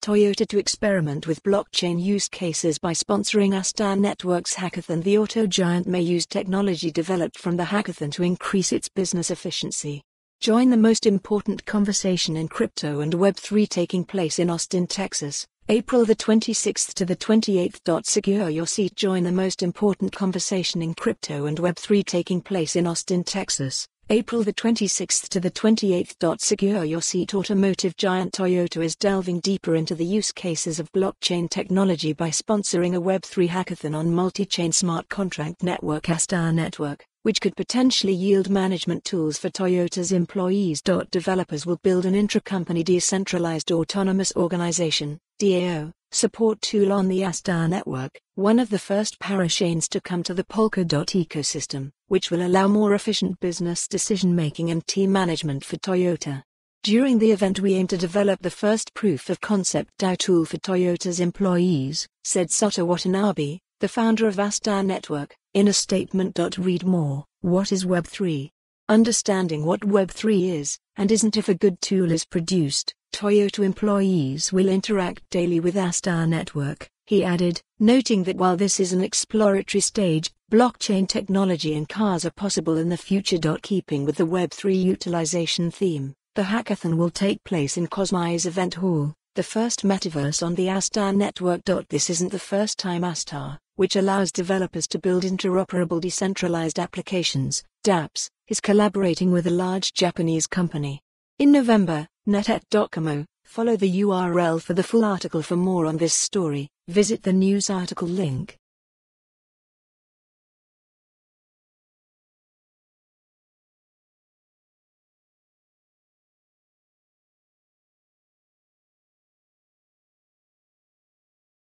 Toyota to experiment with blockchain use cases by sponsoring Astar Networks Hackathon. The auto giant may use technology developed from the hackathon to increase its business efficiency. Join the most important conversation in crypto and Web3 taking place in Austin, Texas, April the 26th to the 28th. Secure your seat. Join the most important conversation in crypto and Web3 taking place in Austin, Texas, April the 26th to the 28th. Secure your seat. Automotive giant Toyota is delving deeper into the use cases of blockchain technology by sponsoring a Web3 hackathon on multi-chain smart contract network Astar Network, which could potentially yield management tools for Toyota's employees. Developers will build an intra-company decentralized autonomous organization, DAO, support tool on the Astar network, one of the first parachains to come to the Polkadot ecosystem, which will allow more efficient business decision making and team management for Toyota. During the event, we aim to develop the first proof of concept DAO tool for Toyota's employees, said Sota Watanabe, the founder of Astar Network, in a statement. Read more What is Web3? Understanding what Web3 is, and isn't if a good tool is produced, Toyota employees will interact daily with Astar Network, he added, noting that while this is an exploratory stage, blockchain technology and cars are possible in the future. Keeping with the Web3 utilization theme, the hackathon will take place in Cosmize Event Hall, the first metaverse on the Astar network. This isn't the first time Astar, which allows developers to build interoperable decentralized applications, dApps, is collaborating with a large Japanese company. In November, NTT Docomo, follow the URL for the full article for more on this story, visit the news article link.